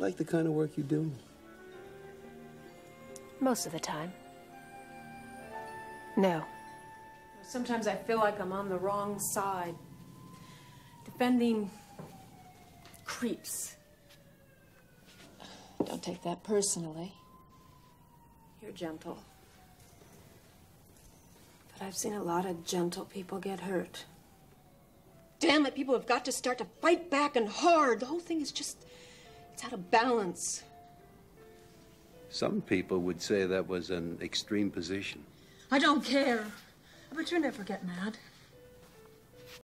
like the kind of work you do? Most of the time. No. Sometimes I feel like I'm on the wrong side, defending creeps. Don't take that personally. You're gentle. But I've seen a lot of gentle people get hurt. Damn it, people have got to start to fight back and hard. The whole thing is just, it's out of balance. Some people would say that was an extreme position. I don't care. But you never get mad.